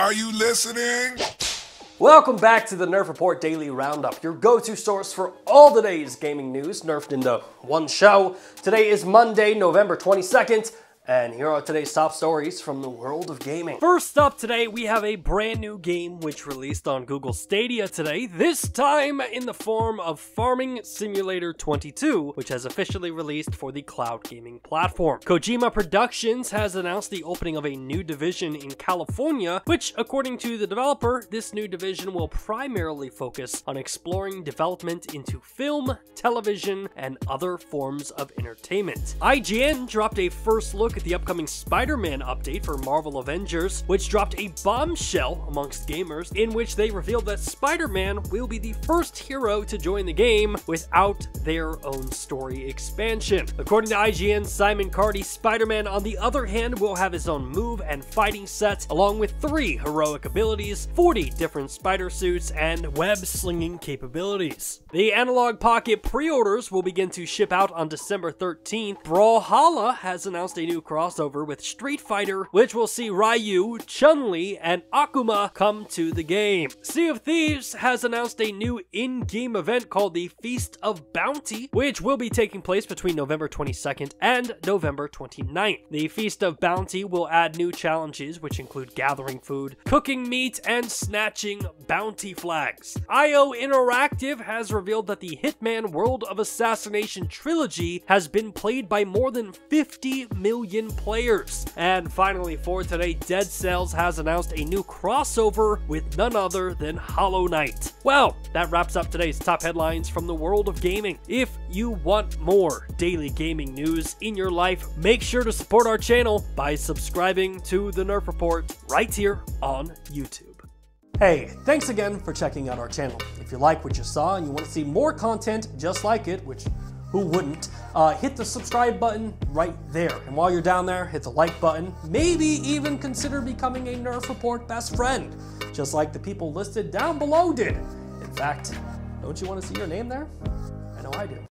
Are you listening? Welcome back to the Nerf Report Daily Roundup, your go to source for all the day's gaming news, nerfed into one show. Today is Monday, November 22nd. And here are today's top stories from the world of gaming. First up today, we have a brand new game which released on Google Stadia today, this time in the form of Farming Simulator 22, which has officially released for the cloud gaming platform. Kojima Productions has announced the opening of a new division in California, which, according to the developer, this new division will primarily focus on exploring development into film, television, and other forms of entertainment. IGN dropped a first look at the upcoming Spider-Man update for Marvel Avengers, which dropped a bombshell amongst gamers in which they revealed that Spider-Man will be the first hero to join the game without their own story expansion. According to IGN, Simon Cardy, Spider-Man on the other hand will have his own move and fighting set, along with three heroic abilities, 40 different spider suits, and web-slinging capabilities. The Analogue Pocket pre-orders will begin to ship out on December 13th. Brawlhalla has announced a new crossover with Street Fighter, which will see Ryu, Chun-Li, and Akuma come to the game. Sea of Thieves has announced a new in-game event called the Feast of Bounty, which will be taking place between November 22nd and November 29th. The Feast of Bounty will add new challenges, which include gathering food, cooking meat, and snatching bounty flags. IO Interactive has revealed that the Hitman World of Assassination trilogy has been played by more than 50 million million players. And finally, for today, Dead Cells has announced a new crossover with none other than Hollow Knight. Well, that wraps up today's top headlines from the world of gaming. If you want more daily gaming news in your life, make sure to support our channel by subscribing to the Nerf Report right here on YouTube. Hey, thanks again for checking out our channel. If you like what you saw and you want to see more content just like it, which who wouldn't, uh, hit the subscribe button right there. And while you're down there, hit the like button. Maybe even consider becoming a Nerf Report best friend, just like the people listed down below did. In fact, don't you want to see your name there? I know I do.